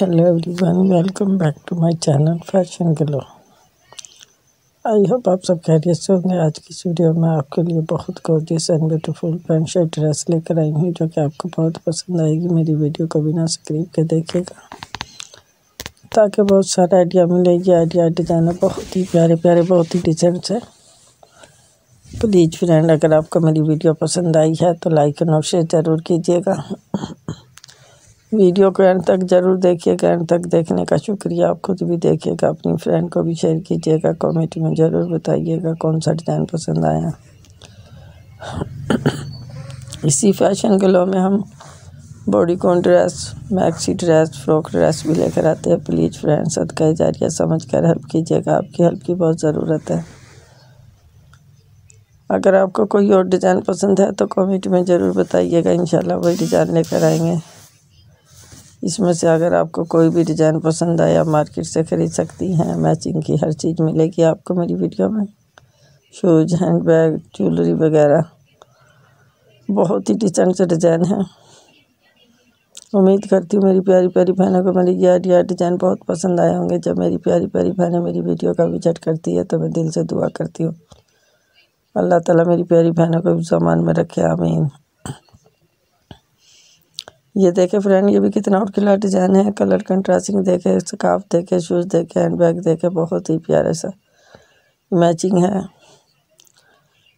Hello everyone welcome back to my channel fashion glow I hope आप सब खैरियत से होंगे। आज की वीडियो में आपके लिए बहुत gorgeous and beautiful pant shirt dress लेकर आई हूँ, जो कि आपको बहुत पसंद आएगी। मेरी वीडियो को बिना स्क्रीप के देखिएगा। ताकि बहुत सारा आइडिया मिलेगी आइडिया डिज़ाइन बहुत ही प्यारे प्यारे, बहुत ही डिज़ाइन है। प्लीज़ फ्रेंड अगर आपको मेरी वीडियो पसंद आई है तो लाइक और शेयर ज़रूर कीजिएगा। वीडियो को एंड तक ज़रूर देखिएगा, एंड तक देखने का शुक्रिया। आप खुद भी देखिएगा, अपनी फ्रेंड को भी शेयर कीजिएगा कमेंट में ज़रूर बताइएगा कौन सा डिज़ाइन पसंद आया। इसी फ़ैशन ग्लो में हम bodycon dress maxi dress frock dress भी लेकर आते हैं। प्लीज़ फ्रेंड सदका जारिया समझ कर हेल्प कीजिएगा। आपकी हेल्प की बहुत ज़रूरत है। अगर आपको कोई और डिज़ाइन पसंद है तो कमेंट में ज़रूर बताइएगा। इंशाल्लाह वही डिज़ाइन लेकर आएँगे। इसमें से अगर आपको कोई भी डिज़ाइन पसंद आया, मार्केट से ख़रीद सकती हैं। मैचिंग की हर चीज़ मिलेगी आपको मेरी वीडियो में। शूज़ हैंड बैग ज्वेलरी वगैरह। बहुत ही डिसेंट से डिज़ाइन है। उम्मीद करती हूँ मेरी प्यारी प्यारी बहनों को मेरी ये आइडिया, डिज़ाइन बहुत पसंद आए होंगे। जब मेरी प्यारी प्यारी बहनें मेरी वीडियो का विज़िट करती है तो मैं दिल से दुआ करती हूँ। अल्लाह ताला मेरी प्यारी बहनों को भी सामान में रखे, आमीन। ये देखे फ्रेंड ये भी कितना और किला डिज़ाइन है। कलर कंट्रास्टिंग देखे स्काफ देखे शूज़ देखे हैंड बैग देखे, बहुत ही प्यारे सा मैचिंग है।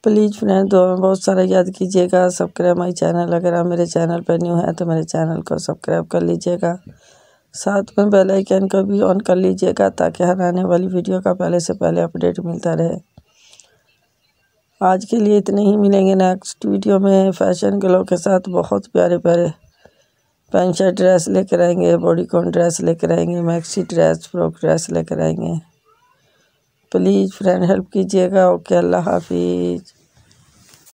प्लीज़ फ्रेंड दो में बहुत सारा याद कीजिएगा। सब्सक्राइब माई चैनल अगर आप मेरे चैनल पर न्यू हैं तो मेरे चैनल को सब्सक्राइब कर लीजिएगा। साथ में बेल आइकन को भी ऑन कर लीजिएगा, ताकि हर आने वाली वीडियो का पहले से पहले अपडेट मिलता रहे। आज के लिए इतने ही मिलेंगे नेक्स्ट वीडियो में। फ़ैशन ग्लो के साथ बहुत प्यारे प्यारे पैंट शर्ट ड्रेस लेकर आएँगे बॉडीकॉन ड्रेस लेकर आएँगे, मैक्सी ड्रेस, फ्रॉक ड्रेस लेकर आएँगे। प्लीज़ फ्रेंड, हेल्प कीजिएगा। ओके, अल्लाह हाफिज़।